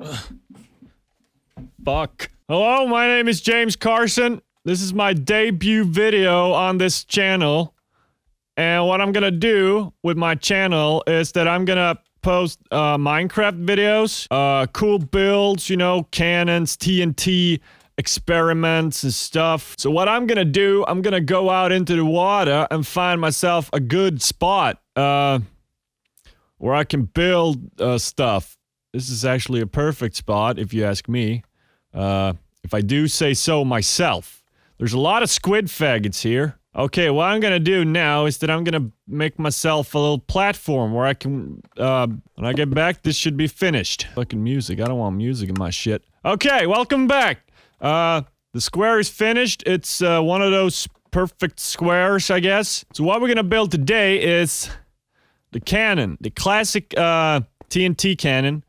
Fuck. Hello, my name is James Carson. This is my debut video on this channel. And what I'm gonna do with my channel is that I'm gonna post uh, Minecraft videos, uh, cool builds, you know, cannons, TNT experiments and stuff. So what I'm gonna do, I'm gonna go out into the water and find myself a good spot, uh, where I can build, uh, stuff. This is actually a perfect spot, if you ask me. Uh, if I do say so myself. There's a lot of squid faggots here. Okay, what I'm gonna do now is that I'm gonna make myself a little platform where I can, uh, when I get back, this should be finished. Fucking music, I don't want music in my shit. Okay, welcome back! Uh, the square is finished. It's, uh, one of those perfect squares, I guess. So what we're gonna build today is the cannon. The classic, uh, TNT cannon.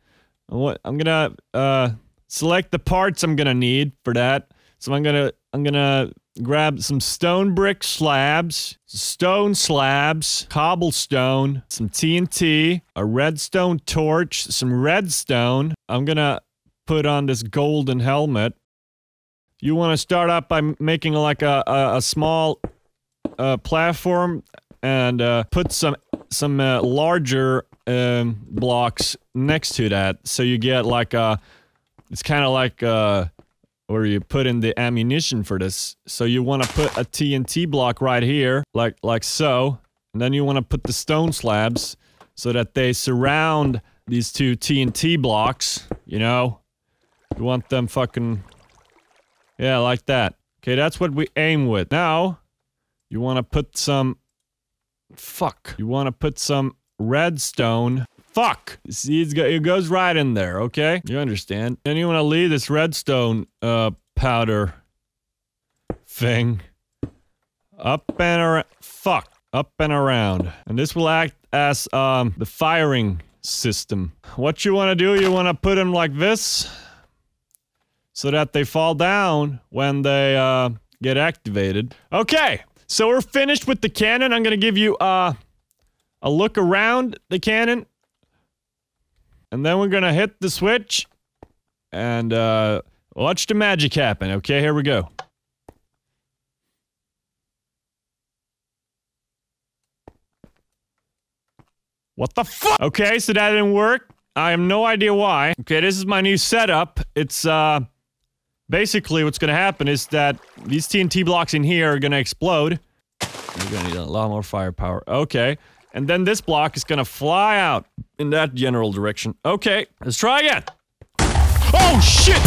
I'm gonna, uh, select the parts I'm gonna need for that. So I'm gonna, I'm gonna grab some stone brick slabs, stone slabs, cobblestone, some TNT, a redstone torch, some redstone. I'm gonna put on this golden helmet. You want to start out by making like a, a, a small uh, platform and uh, put some some uh, larger um, blocks next to that, so you get like a. It's kind of like uh, where you put in the ammunition for this. So you want to put a TNT block right here, like like so. And then you want to put the stone slabs so that they surround these two TNT blocks, you know? You want them fucking... Yeah, like that. Okay, that's what we aim with. Now, you want to put some... Fuck. You want to put some redstone Fuck! See, go it goes right in there, okay? You understand. Then you want to leave this redstone, uh, powder thing up and around. Fuck. Up and around. And this will act as, um, the firing system. What you want to do, you want to put them like this so that they fall down when they, uh, get activated. Okay, so we're finished with the cannon. I'm gonna give you, uh, a look around the cannon and then we're gonna hit the switch and uh, watch the magic happen. Okay, here we go. What the fuck? Okay, so that didn't work. I have no idea why. Okay, this is my new setup. It's, uh, basically what's gonna happen is that these TNT blocks in here are gonna explode. You're gonna need a lot more firepower. Okay. And then this block is gonna fly out in that general direction. Okay, let's try again. Oh shit!